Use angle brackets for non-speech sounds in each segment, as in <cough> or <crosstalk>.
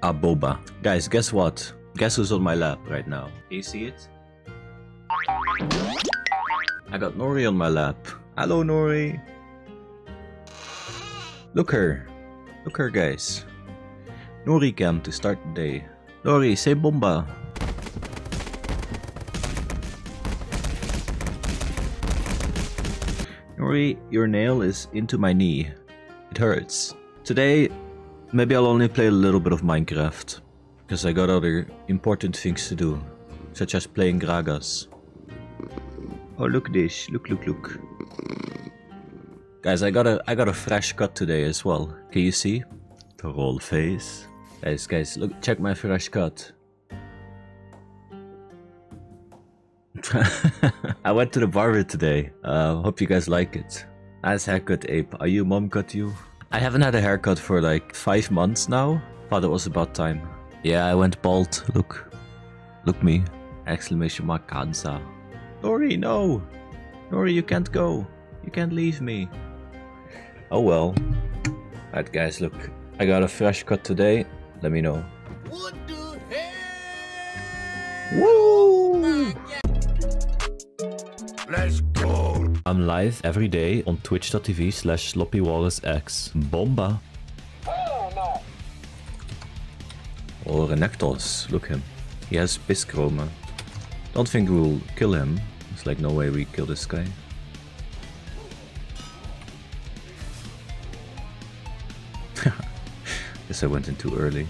Ah, boba. Guys, guess what? Guess who's on my lap right now? You see it? I got Nori on my lap. Hello, Nori. Look her. Look her, guys. Nori cam to start the day. Nori, say bomba. Nori, your nail is into my knee. It hurts. Today, maybe I'll only play a little bit of Minecraft. Because I got other important things to do. Such as playing Gragas. Oh, look this. Look, look, look. Guys, I got a I got a fresh cut today as well. Can you see? Troll face. Guys, guys, look, check my fresh cut. <laughs> I went to the barber today. Uh, hope you guys like it. Nice haircut, Ape. Are you mom cut you? I haven't had a haircut for like five months now. Thought it was about time. Yeah, I went bald. Look. Look me. Exclamation mark Kansa. Nori, no! Nori, you can't go. You can't leave me. Oh well. Alright guys, look. I got a fresh cut today. Let me know. What the hell? Woo! Let's go. I'm live every day on twitch.tv slash sloppywalrusx. Bomba! Oh, Renekton. Look him. He has Pischroma. Don't think we'll kill him. It's like no way we kill this guy. <laughs> Guess I went in too early.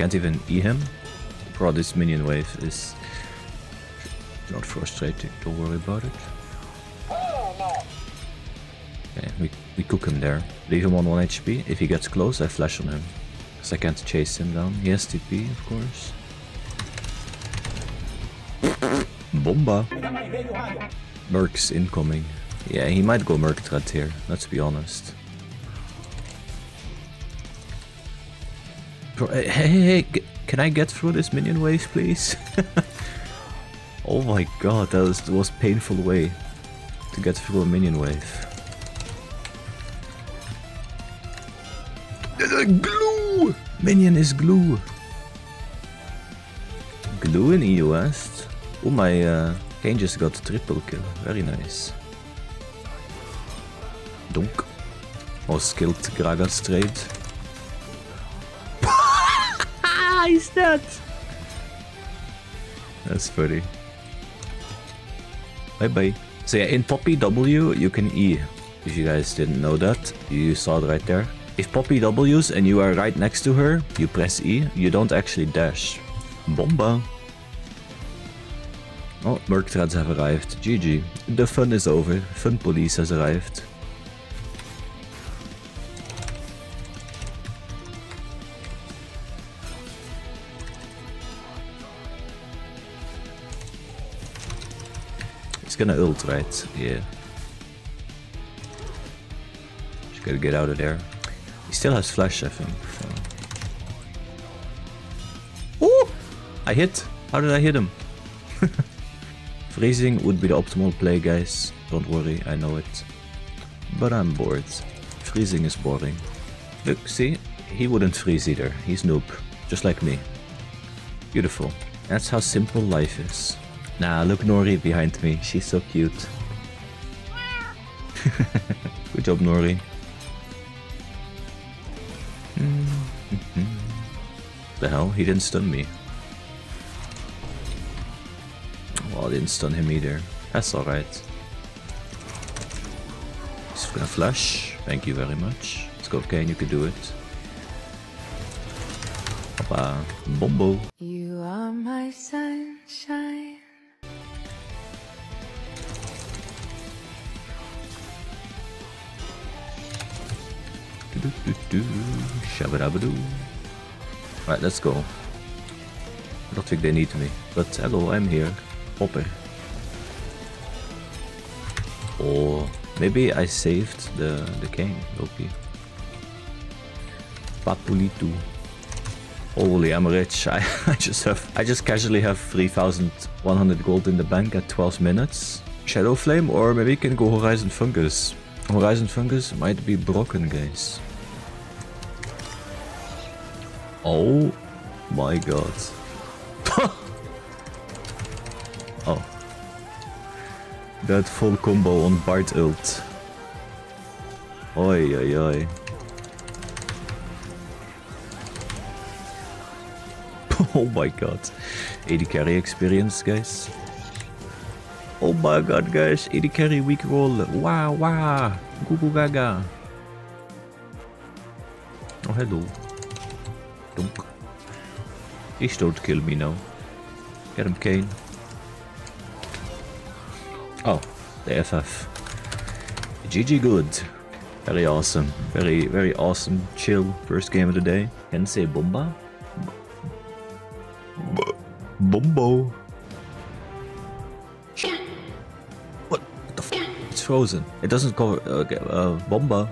Can't even E him. Bro, this minion wave is not frustrating, don't worry about it. Okay, we, we cook him there. Leave him on 1 HP. If he gets close, I flash on him. Because I can't chase him down. He has TP, of course. Bomba! Merc's incoming. Yeah, he might go Merc threat here, let's be honest. Hey, hey, hey, can I get through this minion wave, please? <laughs> oh my god, that was the most painful way to get through a minion wave. glue! Minion is glue. Glue in EU West. Oh, my uh, Kayn just got triple kill. Very nice. Donk. Or skilled Gragas trade. He's dead. That's funny. Bye bye. So yeah, in Poppy W, you can E. If you guys didn't know that, you saw it right there. If Poppy W's and you are right next to her, you press E, you don't actually dash. Bomba! Oh, Merc have arrived. GG. The fun is over. Fun police has arrived. Gonna ult, right? Yeah. Just gotta get out of there. He still has flash, I think. So. I hit! How did I hit him? <laughs> Freezing would be the optimal play, guys. Don't worry, I know it. But I'm bored. Freezing is boring. Look, see? He wouldn't freeze either. He's noob. Just like me. Beautiful. That's how simple life is. Nah, look Nori behind me. She's so cute. <laughs> Good job, Nori. The hell? He didn't stun me. Well, I didn't stun him either. That's alright. He's gonna flash. Thank you very much. Let's go, Kayn, you can do it. Hoppa. Bombo. Shabba-dabba-doo. Right, let's go. I don't think they need me. But hello, I'm here. Hopper. Or maybe I saved the, the Kayn, Loki. Papulitu. Holy, I'm rich. <laughs> I, I just have, I just casually have 3,100 gold in the bank at 12 minutes. Shadow Flame, or maybe you can go Horizon Focus. Horizon Focus might be broken, guys. Oh my god. <laughs> oh. That full combo on Bard ult. Oi, oi, oi. oh my god. 80 carry experience, guys. Oh my god, guys. 80 carry weak roll. Wow, wow. Goo gaga. Oh, hello. Dunk. Please don't kill me now. Get him, Kayn. Oh, the FF. GG good. Very awesome. Very, very awesome, chill first game of the day. Can say Bomba? Bombo. What the f? It's frozen. It doesn't cover. Okay, uh, Bomba.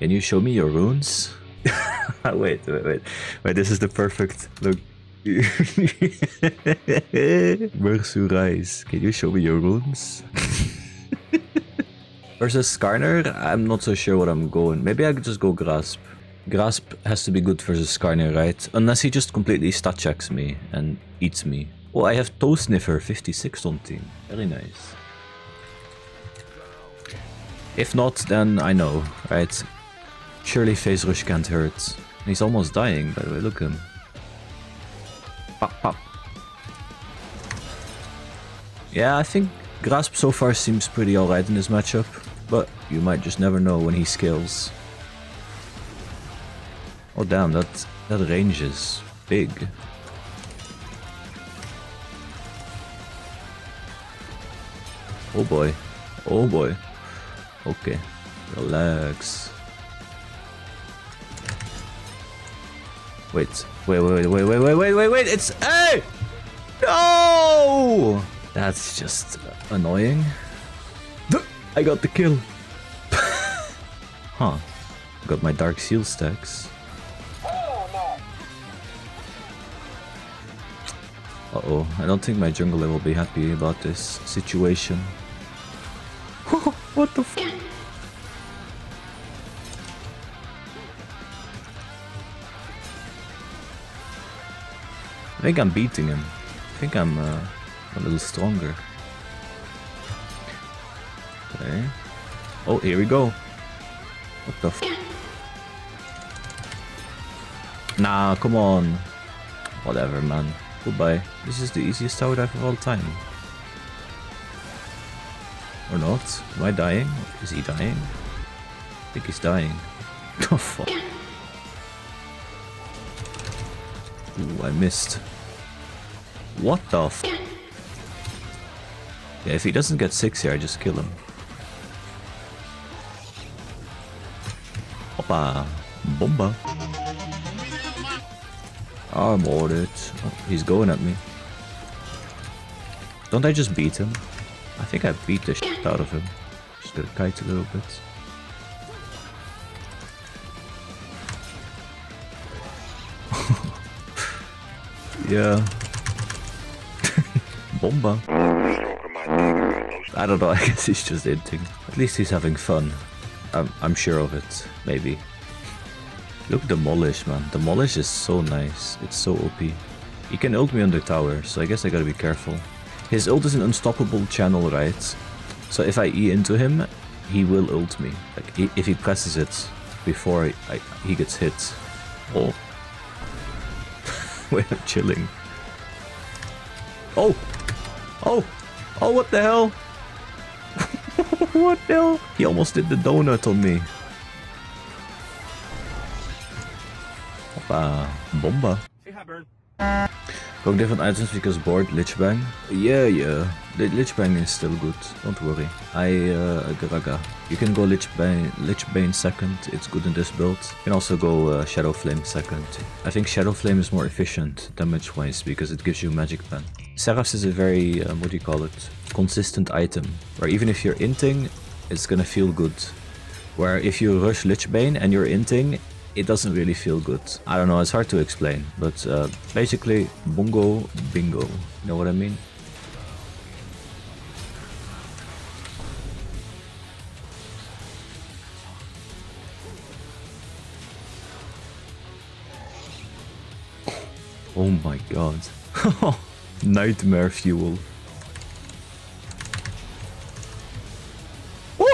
Can you show me your runes? <laughs> wait, wait, wait. Wait, this is the perfect look. <laughs> Mersurais, can you show me your runes? <laughs> Versus Skarner, I'm not so sure what I'm going. Maybe I could just go Grasp. Grasp has to be good versus Skarner, right? Unless he just completely stat checks me and eats me. Oh, I have Toe Sniffer 56 on team. Very nice. If not, then I know, right? Surely Phase Rush can't hurt. He's almost dying, by the way, look at him. Pop, pop. Yeah, I think Grasp so far seems pretty alright in this matchup, but you might just never know when he scales. Oh damn, that, that range is big. Oh boy. Oh boy. Okay. Relax. Wait, wait, wait, wait, wait, wait, wait, wait, wait, it's hey! No! That's just annoying. I got the kill. <laughs> huh. Got my Dark Seal stacks. Oh no! Uh-oh, I don't think my jungler will be happy about this situation. <laughs> what the f- I think I'm beating him. I think I'm uh, a little stronger. Okay. Oh, here we go. What the f- Nah, come on. Whatever, man. Goodbye. This is the easiest tower dive of all time. Or not? Am I dying? Is he dying? I think he's dying. <laughs> oh fuck. Ooh, I missed. What the f- Yeah, if he doesn't get 6 here, I just kill him. Hoppa! Bomba! I'm it. Oh, he's going at me. Don't I just beat him? I think I beat the shit out of him. Just gonna kite a little bit. Yeah. <laughs> Bomba. I don't know, <laughs> I guess he's just inting. At least he's having fun. I'm, I'm sure of it, maybe. Look Demolish, man. Demolish is so nice. It's so OP. He can ult me on the tower, so I guess I gotta be careful. His ult is an unstoppable channel, right? So if I E into him, he will ult me. Like, if he presses it before I, I, he gets hit. Oh. <laughs> We're chilling. Oh! Oh! Oh, what the hell? <laughs> what the hell? He almost did the donut on me. Hoppa. Bomba. Going different items because bored Lich Bane. Yeah, yeah. The Lich Bane is still good. Don't worry. I uh. You can go Lich Bane, Lich Bane second. It's good in this build. You can also go uh, Shadow Flame second. I think Shadow Flame is more efficient damage wise because it gives you magic pen. Seraphs is a very um, what do you call it? Consistent item where even if you're inting, it's gonna feel good. Where if you rush Lich Bane and you're inting, it doesn't really feel good. I don't know, it's hard to explain, but uh, basically, bungo bingo. You know what I mean? Oh my god. <laughs> Nightmare fuel. <laughs>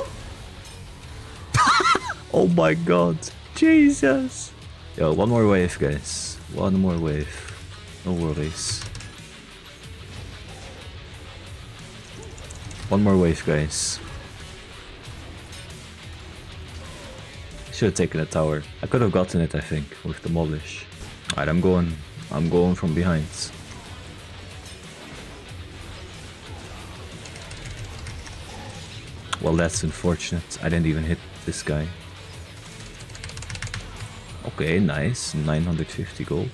Oh my god. Jesus. Yo, one more wave, guys. One more wave. No worries. One more wave, guys. Should have taken a tower. I could have gotten it, I think, with Demolish. Alright, I'm going. I'm going from behind. Well, that's unfortunate. I didn't even hit this guy. Okay, nice. 950 gold.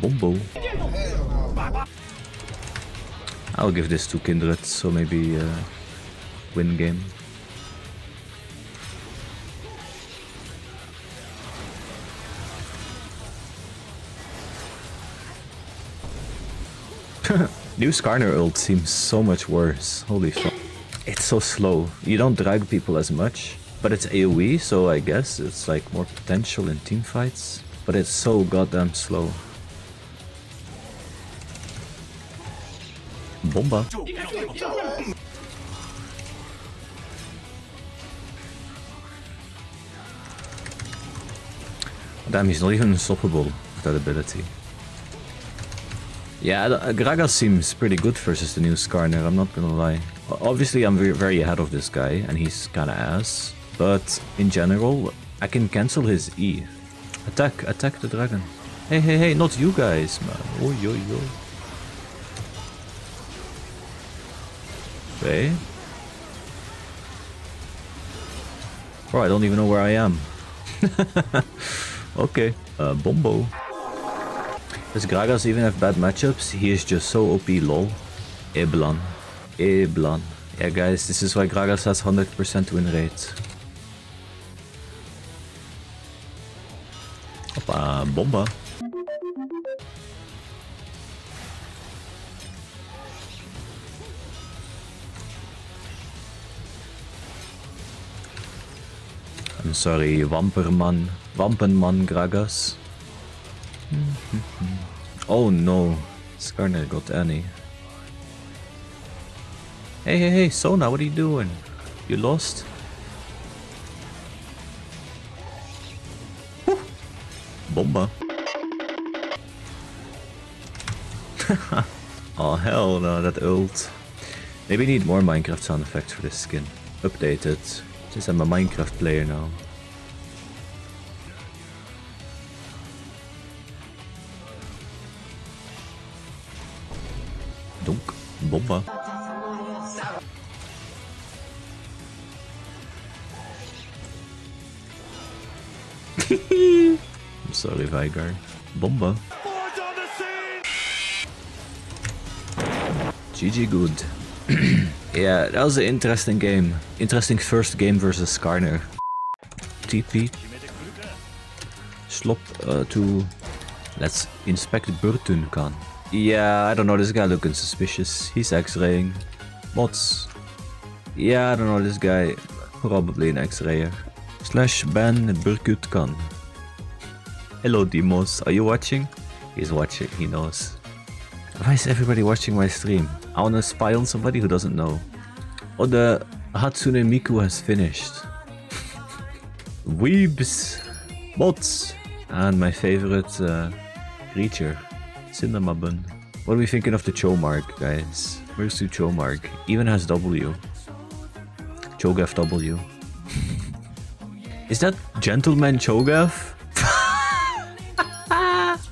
Bombo. I'll give this to Kindred, so maybe uh, win game. New Skarner ult seems so much worse. Holy fuck. It's so slow. You don't drag people as much, but it's AoE, so I guess it's like more potential in team fights. But it's so goddamn slow. Bomba. Damn, he's not even unstoppable with that ability. Yeah, uh, Gragas seems pretty good versus the new Skarner, I'm not gonna lie. Obviously, I'm very, very ahead of this guy, and he's kinda ass. But in general, I can cancel his E. Attack, attack the dragon. Hey, hey, hey, not you guys, man. Oi, oi, oi. Okay. Bro, I don't even know where I am. <laughs> okay. Uh, Bombo. Does Gragas even have bad matchups? He is just so OP lol. Eblan. Eblan. Yeah guys, this is why Gragas has 100% win rate. Hoppa, bomba. I'm sorry, Wamperman. Wampenman Gragas. Mm-hmm. oh no, Skarner got Annie. Hey, hey, hey, Sona, what are you doing? You lost? Bomba. <laughs> oh hell no, that ult. Maybe need more Minecraft sound effects for this skin. Updated. Since I'm a Minecraft player now. Bomba. <laughs> I'm sorry, Veigar. Bomba. GG good. <clears throat> yeah, that was an interesting game. Interesting first game versus Skarner. TP. Slop uh, to... Let's inspect Burtun Khan. Yeah, I don't know, this guy looking suspicious. He's x-raying. Mods. Yeah, I don't know, this guy. Probably an x-rayer. Slash ban Burkut Khan. Hello Demos, are you watching? He's watching, he knows. Why is everybody watching my stream? I wanna spy on somebody who doesn't know. Oh, the Hatsune Miku has finished. <laughs> Weebs, bots, and my favorite uh, creature, Cinema Bun. What are we thinking of the Chomark, guys? Where's the Chomark? Even has W. Cho'Gath W. Is that Gentleman Cho'Gath?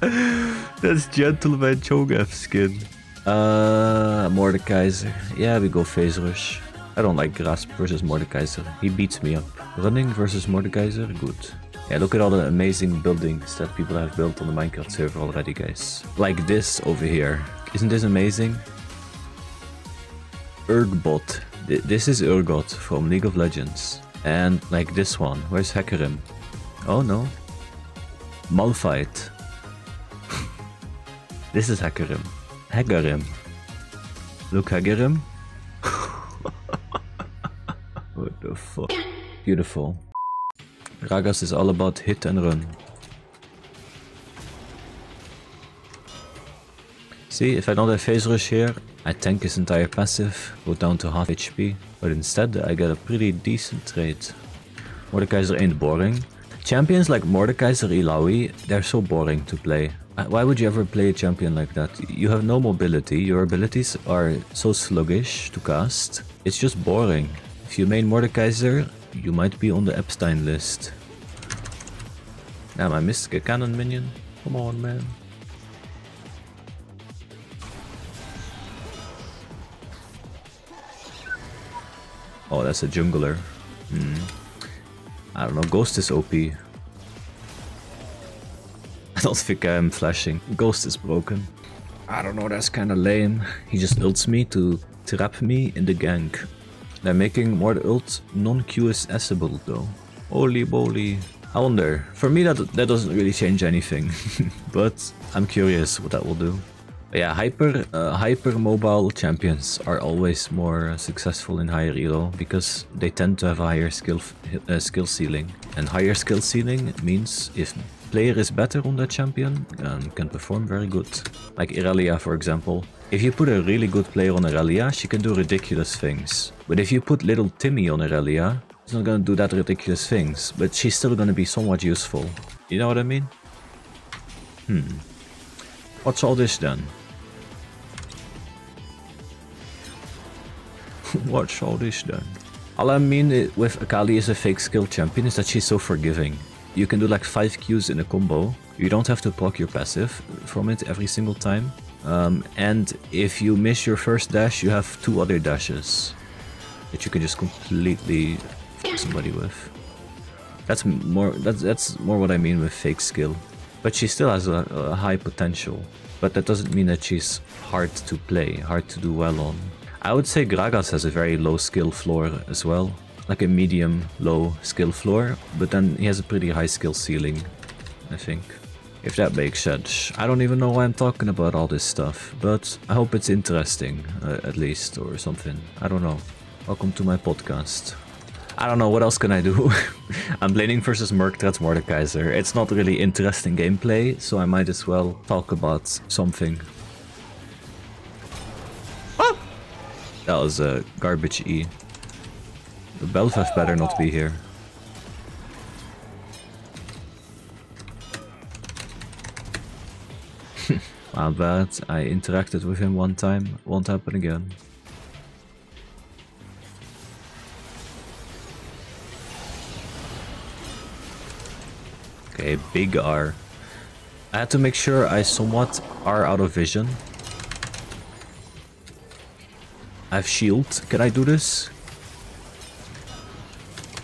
<laughs> That's Gentleman Cho'Gath skin. Uh, Mordekaiser. Yeah, we go Phase Rush. I don't like Grasp versus Mordekaiser. He beats me up. Running versus Mordekaiser? Good. Yeah, look at all the amazing buildings that people have built on the Minecraft server already, guys. Like this over here. Isn't this amazing? Urgbot. This is Urgot from League of Legends. And like this one. Where's Hecarim? Oh no. Malphite. <laughs> this is Hecarim. Hecarim. Look Hecarim. <laughs> what the fuck? Beautiful. Gragas is all about hit and run. See, if I don't have phase rush here, I tank his entire passive, go down to half HP, but instead I get a pretty decent trade. Mordekaiser ain't boring. Champions like Mordekaiser Illaoi, they're so boring to play. Uh, Why would you ever play a champion like that? You have no mobility, your abilities are so sluggish to cast. It's just boring. If you main Mordekaiser, you might be on the Epstein list. Damn, I missed a cannon minion. Come on, man. Oh, that's a jungler. Hmm. I don't know, Ghost is OP. <laughs> I don't think I'm flashing. Ghost is broken. I don't know, that's kinda lame. He just ults me to trap me in the gank. They're making more ult non-QSSable though. Holy moly. I wonder. For me that that doesn't really change anything. <laughs> but I'm curious what that will do. But yeah, hyper uh, hyper mobile champions are always more successful in higher elo because they tend to have a higher skill uh, skill ceiling. And higher skill ceiling means if player is better on that champion, and can perform very good. Like Irelia, for example. If you put a really good player on Irelia, she can do ridiculous things. But if you put little Timmy on Irelia, she's not gonna do that ridiculous things, but she's still gonna be somewhat useful. You know what I mean? Hmm. What's all this then? <laughs> What's all this then? All I mean with Akali is a fake skill champion is that she's so forgiving. You can do like 5 Qs in a combo. You don't have to proc your passive from it every single time. Um, and if you miss your first dash, you have two other dashes that you can just completely f somebody with. That's more. That's that's more what I mean with fake skill. But she still has a, a high potential. But that doesn't mean that she's hard to play, hard to do well on. I would say Gragas has a very low skill floor as well, like a medium low skill floor. But then he has a pretty high skill ceiling, I think. If that makes sense. I don't even know why I'm talking about all this stuff, but I hope it's interesting, uh, at least, or something. I don't know. Welcome to my podcast. I don't know, what else can I do? <laughs> I'm Blading versus Murktrat Mordekaiser. It's not really interesting gameplay, so I might as well talk about something. Ah! That was a garbage E. The Belfast better not be here. <laughs> My I interacted with him one time, won't happen again. Okay, big R. I had to make sure I somewhat are out of vision. I have shield. Can I do this?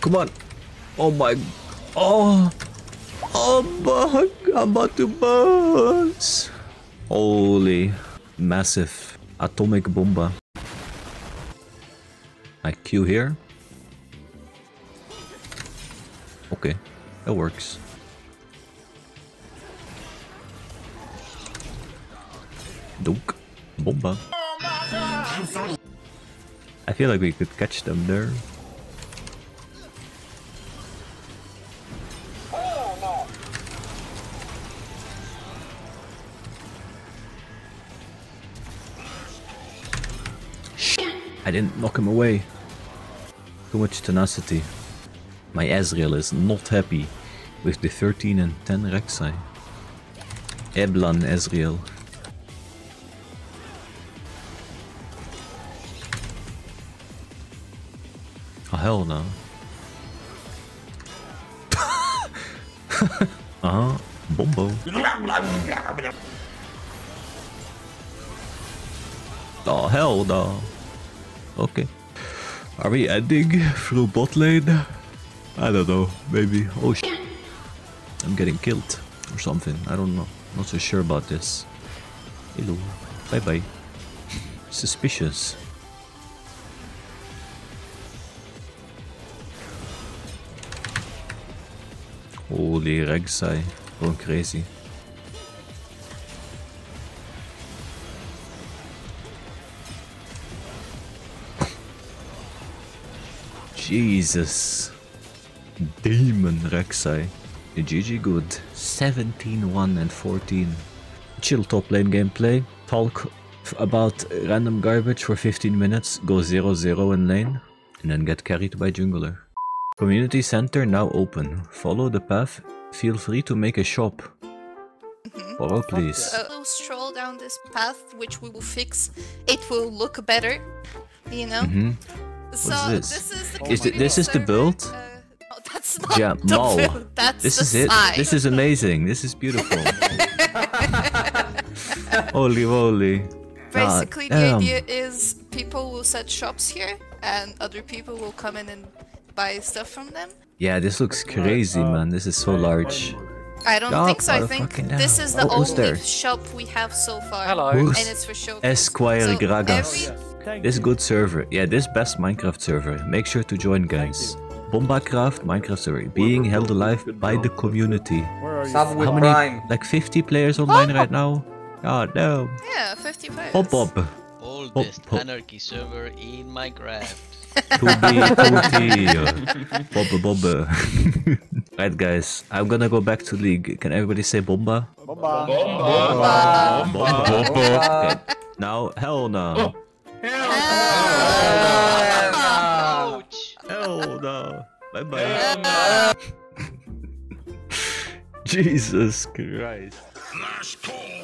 Come on. Oh my. Oh. Oh, bug. I'm about to buzz. Holy. Massive. Atomic bomba. I Q here. Okay. That works. Dunk. Bomba. I feel like we could catch them there. I didn't knock him away. Too much tenacity. My Ezreal is not happy with the 13 and 10 Rek'Sai. Eblan Ezreal. Oh hell no. <laughs> uh-huh. Bombo. Oh hell no. Okay. Are we ending through bot lane? I don't know. Maybe. Oh sh I'm getting killed or something. I don't know. Not so sure about this. Hello. Bye bye. Suspicious. Holy Rek'Sai. Going crazy. Jesus. Demon Rek'Sai. GG good. 17 1 and 14. Chill top lane gameplay. Talk about random garbage for 15 minutes. Go 0 0 in lane. And then get carried by jungler. Community center now open. Follow the path. Feel free to make a shop. Follow please. Uh, we'll stroll down this path, which we will fix. It will look better, you know. Mhm. So this? is the Is it- this is the build? Uh, no, that's <laughs> not Yeah, the Mao. build. That's This the is it. sign. This is amazing. This is beautiful. <laughs> Holy moly. God Basically, the damn. idea is people will set shops here, and other people will come in and buy stuff from them. Yeah, this looks crazy, man. This is so large. I don't God, think so. I think this is the Oh, only there? shop we have so far. Hello. Who's And it's for show. Esquire Gragas? Every, This good server. Yeah, this best Minecraft server. Make sure to join, guys. Bombacraft Minecraft server. Being held alive by the community. Subway How many? Prime. Like 50 players online right now? God no. yeah, 50 players. Bob Bob. Oldest Pop- pop. anarchy server in Minecraft. To be tooty. Bob Bob. right, guys. I'm gonna go back to League. Can everybody say Bomba? Bomba. Bomba. Okay. Now, hell no. Oh. Ouch! Hell no. Bye bye. <laughs> Jesus Christ. Last call.